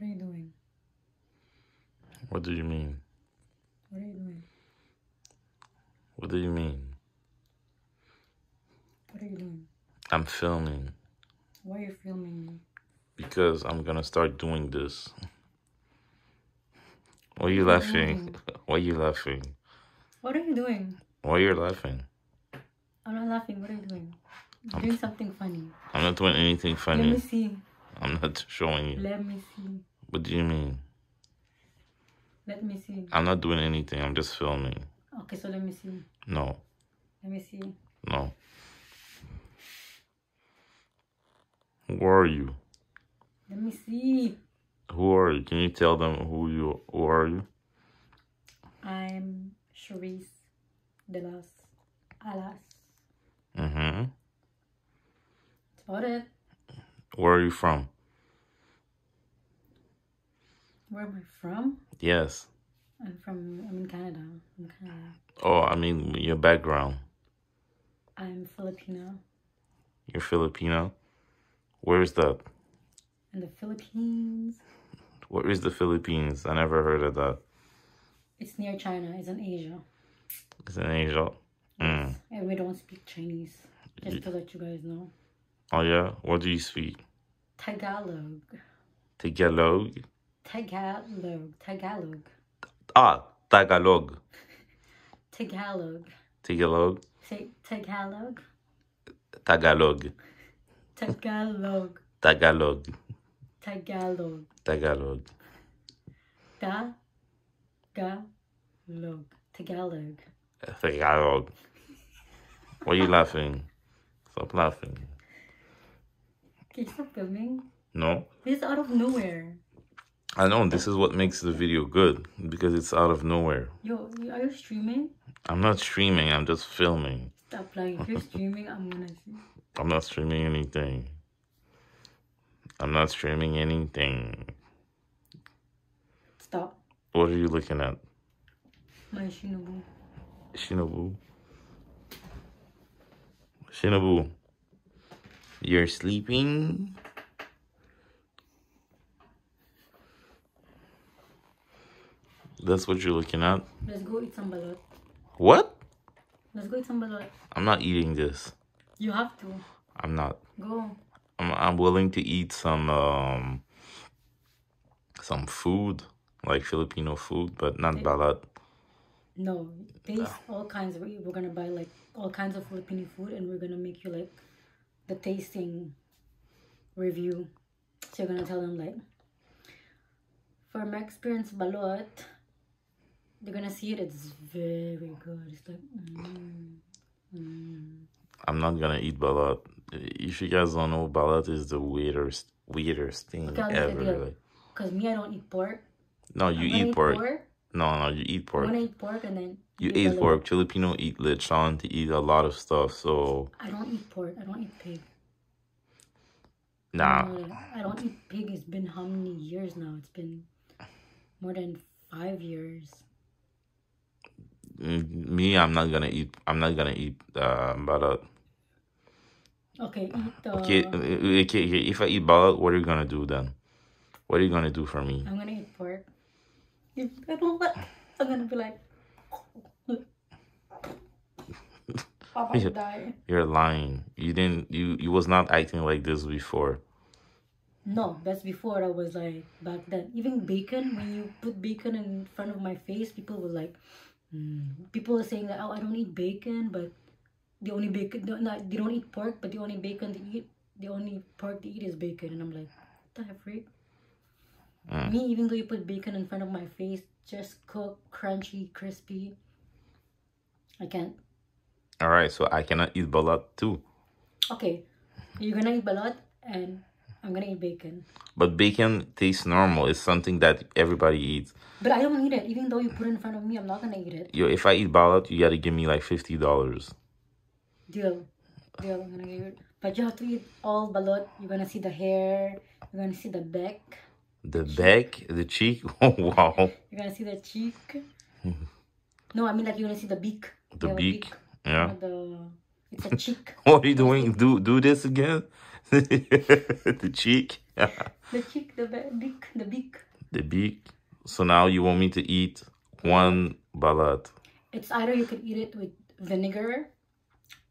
What are you doing? What do you mean? What are you doing? What do you mean? What are you doing? I'm filming Why are you filming me? because I'm gonna start doing this. Why are you laughing? Why are you laughing? What are you doing? Why are you laughing? I'm not laughing. What are you doing? You're doing something funny. I'm not doing anything funny. Let me see. I'm not showing you. Let me see. What do you mean? Let me see. I'm not doing anything. I'm just filming. Okay, so let me see. No, Let me see. no. Who are you? Let me see. Who are you? Can you tell them who you who are you? I'm Charisse de las Alas. Mm-hmm. That's about it. Where are you from? Where am I from? Yes. I'm from, I'm in Canada. I'm Canada. Oh, I mean your background. I'm Filipino. You're Filipino. Where's that? In the Philippines. Where is the Philippines? I never heard of that. It's near China. It's in Asia. It's in Asia. Mm. And we don't speak Chinese. Just to let you guys know. Oh yeah. What do you speak? Tagalog. Tagalog. Tagalog. Tagalog. Ah, Tagalog. Tagalog. Tagalog. Tagalog. Tagalog. Tagalog. Tagalog. Tagalog. Tagalog. Tagalog. Tagalog. Tagalog. Why are you laughing? Stop laughing. Can you stop filming? No. This is out of nowhere. I know this is what makes the video good because it's out of nowhere. Yo, are you streaming? I'm not streaming, I'm just filming. Stop lying. If you're streaming, I'm gonna see. I'm not streaming anything. I'm not streaming anything. Stop. What are you looking at? My Shinobu. Shinobu. Shinobu. You're sleeping? That's what you're looking at? Let's go eat some balot. What? Let's go eat some balot. I'm not eating this. You have to. I'm not. Go. I'm I'm willing to eat some um some food, like Filipino food, but not balat. No, taste all kinds of. We're gonna buy like all kinds of Filipino food, and we're gonna make you like the tasting review. So you're gonna tell them like, for my experience, balot. They're gonna see it. It's very good. It's like, mm, mm. I'm not gonna eat balat. If you guys don't know, balat is the weirdest weirdest thing Okay, I'll make a ever. deal. Like, cause me, I don't eat pork. no, you gonna eat pork. pork. No, no, you eat pork. gonna eat pork, and then You eat eat pork. Filipino eat lechon to eat a lot of stuff. So I don't eat pork. I don't eat pig. nah, I don't eat pig. It's been how many years now? It's been more than five years. Mm, me, I'm not gonna eat. I'm not gonna eat uh, balat. Okay, eat the. Okay, uh, okay, okay, if I eat balat, what are you gonna do then? What are you gonna do for me? I'm gonna eat pork. If I don't let, I'm gonna be like. Papa Yeah. die. You're lying. You didn't. You you was not acting like this before. No, that's before I was like back then. Even bacon, when you put bacon in front of my face, people were like, mm. people are saying that oh I don't eat bacon, but the only bacon no, not they don't eat pork, but the only bacon they eat, the only pork to eat is bacon, and I'm like, what the freak? Mm. Me, even though you put bacon in front of my face, just cook, crunchy, crispy. I can't. All right, so I cannot eat balat too. Okay, you're gonna eat balot, and I'm gonna eat bacon. But bacon tastes normal. It's something that everybody eats. But I don't eat it. Even though you put it in front of me, I'm not gonna eat it. Yo, if I eat balut, you gotta give me like fifty dollars. Deal. Deal. I'm gonna give it. But you have to eat all balut. You're gonna see the hair. You're gonna see the back. The back, the cheek. Oh wow, You're gonna see the cheek. no, I mean like you're gonna see the beak. the a beak. Yeah. The it's a cheek. What are you doing? Do do this again? the cheek. the cheek, the beak, the beak. the beak. So now you want me to eat one balut. It's either you could eat it with vinegar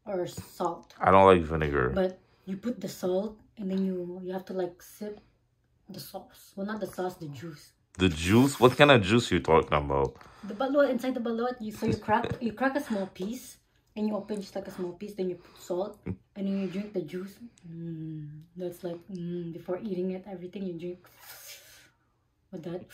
or salt, I don't like vinegar. but you put the salt and then you you have to like sip the sauce. Well, not the sauce, the juice. the juice? What kind of juice you talking about? The balot inside the balot, you so you crack you crack a small piece and you open just like a small piece. Then you put salt and then you drink the juice. Mm, that's like mm, before eating it, everything you drink with that.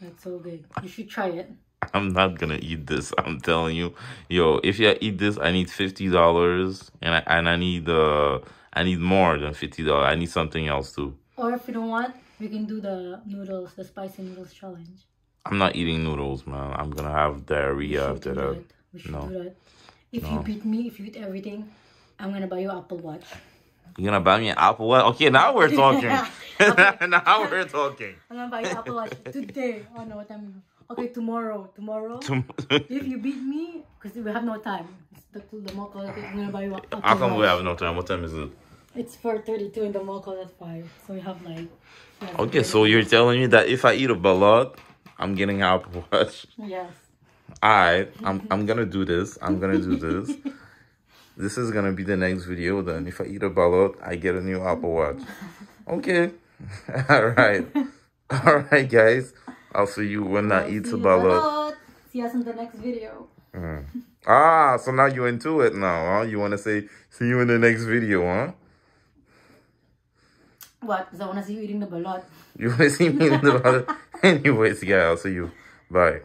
That's so good. You should try it. I'm not gonna eat this. I'm telling you, yo. If you eat this, I need fifty dollars, and I and I need uh I need more than fifty dollars. I need something else too. Or if you don't want, we can do the noodles, the spicy noodles challenge. I'm not eating noodles, man. I'm gonna have diarrhea after that. We should No. do that. If you beat me, if you eat everything, I'm gonna buy you an Apple Watch. You gonna buy me an Apple Watch? Okay, now we're talking. now we're talking. I'm gonna buy you Apple Watch today. Oh no, what time? Okay, tomorrow. Tomorrow. Tom- If you beat me, because we have no time. It's the, the mall call. I'm gonna buy you Apple How come we have no time? What time is it? It's 4:32 and the mall call at five. So we have like. Okay, so you're telling me that if I eat a balut, I'm getting Apple Watch. Yes. Alright, I'm I'm gonna do this. I'm gonna do this. this is gonna be the next video. Then, if I eat a balut, I get a new Apple Watch. Okay. Alright. Alright, guys. I'll see you when I eat a balut. See us in the next video. Ah, so now you're into it now, huh? You wanna say see you in the next video, huh? What? Because I wanna see you eating the balot. You wanna see me in the balut? Anyways, yeah, I'll see you. Bye.